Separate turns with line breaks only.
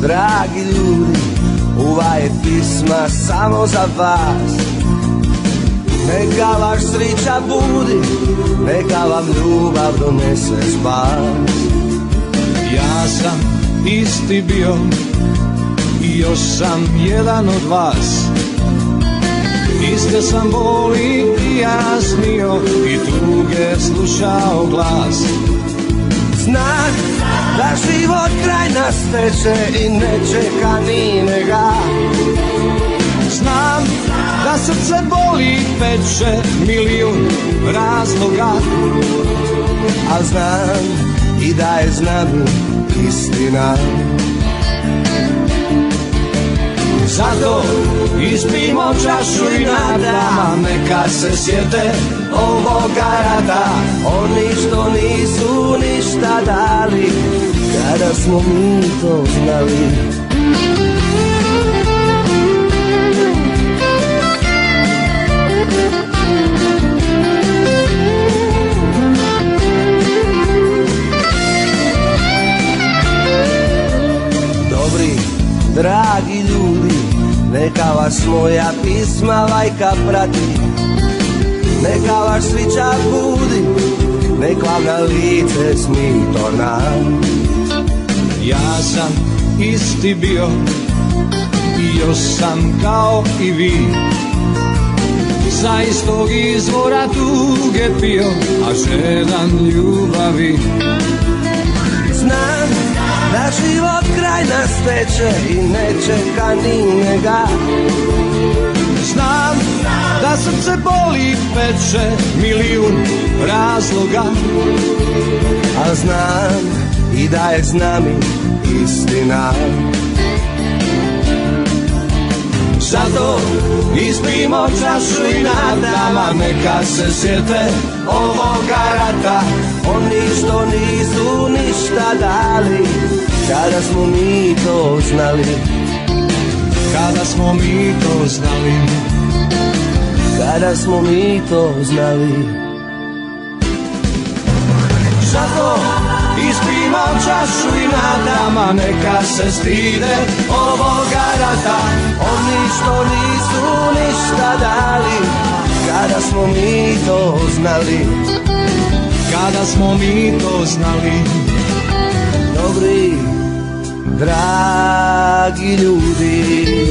dragi ljudi Ova je pisma samo za vas. Neka vaš srića budi Neka vam ljubav donese spas.
Ja sam isti bio I još sam jedan od vas. Iste sam boli i jasnio I tuge slušao glas.
Znam život kraj nas teče I ne čeka ni njega.
Znam da srce boli peče Milijun razloga
Al znam i da je znam istina.
Zato ispimo čašu i nadama Neka se sjete ovoga rata
Oni što nisu ništa dali Mi to znali. Dobri, dragi ljudi Neka vas moja pisma lajka prati. Neka vaš svičak budi Nek vam na lice smi tornad
Ja sam isti bio. I još sam kao i vi. Sa istog izvora tuge pio A žedan ljubavi.
Znam da život kraj nas teče I ne čeka ni njega.
Znam da srce boli peče Milijun razloga.
Al znam i da je s nami istina.
Zato ispimo čašu i nadama Neka se sjete ovoga rata.
Oni što nisu ništa dali Kada smo mi to znali.
Kada smo mi to znali.
Kada smo mi to znali.
Zato ispimo čašu i nadama Neka se stide ovoga rata.
Oni što nisu ništa dali Kada smo mi to znali.
Kada smo mi to znali.
Dobri, dragi ljudi